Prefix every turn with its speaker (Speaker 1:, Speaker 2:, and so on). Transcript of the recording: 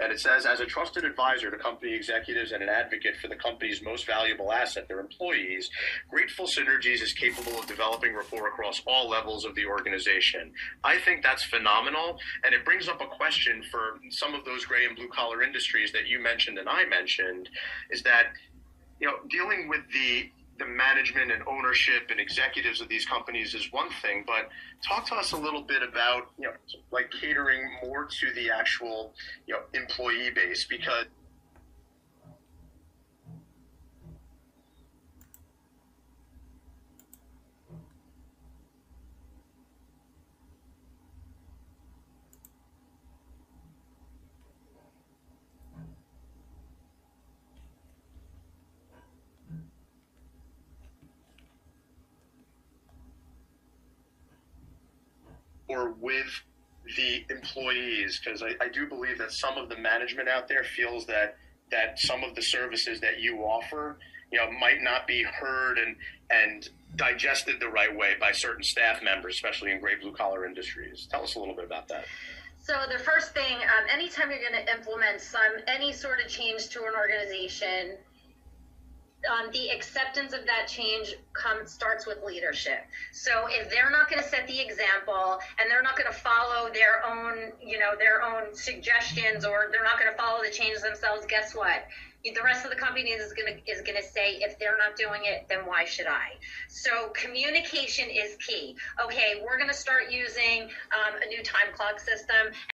Speaker 1: And it says, as a trusted advisor to company executives and an advocate for the company's most valuable asset, their employees, Grateful Synergies is capable of developing rapport across all levels of the organization. I think that's phenomenal. And it brings up a question for some of those gray and blue collar industries that you mentioned and I mentioned is that, you know, dealing with the the management and ownership and executives of these companies is one thing, but talk to us a little bit about, you know, like catering more to the actual, you know, employee base because or with the employees because I, I do believe that some of the management out there feels that that some of the services that you offer you know might not be heard and and digested the right way by certain staff members especially in gray blue collar industries. Tell us a little bit about that.
Speaker 2: So the first thing um, anytime you're going to implement some any sort of change to an organization um, the acceptance of that change comes starts with leadership. So if they're not going to set the example and they're not going to follow their own, you know, their own suggestions or they're not going to follow the change themselves, guess what? The rest of the company is going to is going to say if they're not doing it, then why should I? So communication is key. Okay, we're going to start using um, a new time clock system